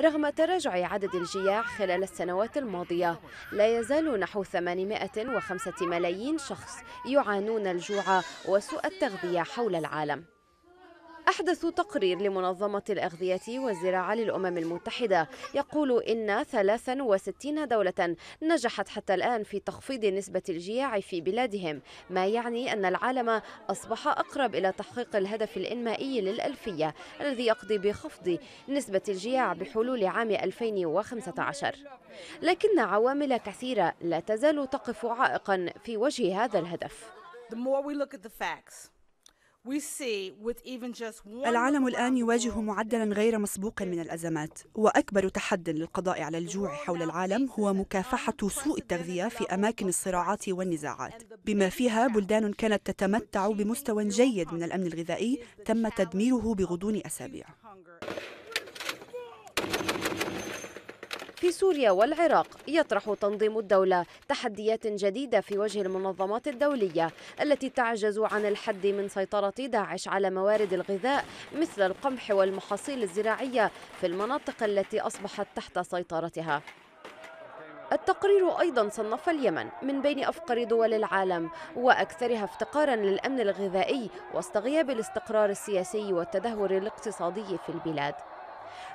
رغم تراجع عدد الجياع خلال السنوات الماضية لا يزال نحو 805 ملايين شخص يعانون الجوع وسوء التغذية حول العالم. أحدث تقرير لمنظمة الأغذية والزراعة للأمم المتحدة يقول إن 63 دولة نجحت حتى الآن في تخفيض نسبة الجياع في بلادهم ما يعني أن العالم أصبح أقرب إلى تحقيق الهدف الإنمائي للألفية الذي يقضي بخفض نسبة الجياع بحلول عام 2015 لكن عوامل كثيرة لا تزال تقف عائقا في وجه هذا الهدف. The more we look at the facts, العالم الآن يواجه معدلا غير مسبوق من الأزمات وأكبر تحد للقضاء على الجوع حول العالم هو مكافحة سوء التغذية في أماكن الصراعات والنزاعات. بما فيها بلدان كانت تتمتع بمستوى جيد من الأمن الغذائي تم تدميره بغضون أسابيع. في سوريا والعراق يطرح تنظيم الدولة تحديات جديدة في وجه المنظمات الدولية التي تعجز عن الحد من سيطرة داعش على موارد الغذاء مثل القمح والمحاصيل الزراعية في المناطق التي أصبحت تحت سيطرتها. التقرير أيضا صنف اليمن من بين أفقر دول العالم وأكثرها افتقارا للأمن الغذائي وسط غياب الاستقرار السياسي والتدهور الاقتصادي في البلاد.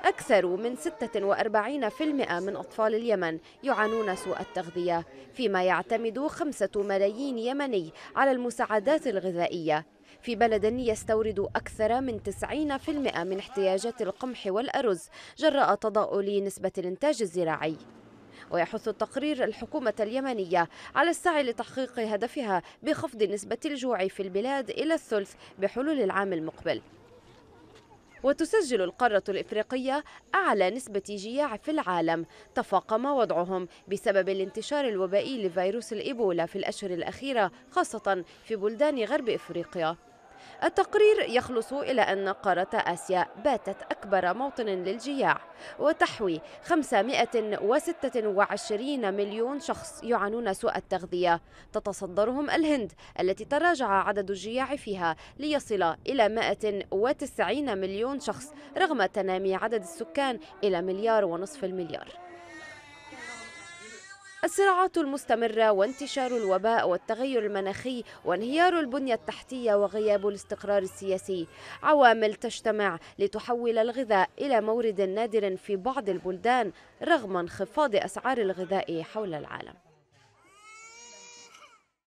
أكثر من 46% من أطفال اليمن يعانون سوء التغذية فيما يعتمد خمسة ملايين يمني على المساعدات الغذائية. في بلد يستورد أكثر من 90% من احتياجات القمح والأرز جراء تضاؤل نسبة الإنتاج الزراعي. ويحث التقرير الحكومة اليمنية على السعي لتحقيق هدفها بخفض نسبة الجوع في البلاد إلى الثلث بحلول العام المقبل. وتسجل القارة الإفريقية أعلى نسبة جياع في العالم. تفاقم وضعهم بسبب الانتشار الوبائي لفيروس الإيبولا في الأشهر الأخيرة خاصة في بلدان غرب إفريقيا. التقرير يخلص إلى أن قارة آسيا باتت أكبر موطن للجياع وتحوي 526 مليون شخص يعانون سوء التغذية. تتصدرهم الهند التي تراجع عدد الجياع فيها ليصل إلى 190 مليون شخص رغم تنامي عدد السكان إلى مليار ونصف المليار. الصراعات المستمرة وانتشار الوباء والتغير المناخي وانهيار البنية التحتية وغياب الاستقرار السياسي. عوامل تجتمع لتحول الغذاء إلى مورد نادر في بعض البلدان رغم انخفاض أسعار الغذاء حول العالم.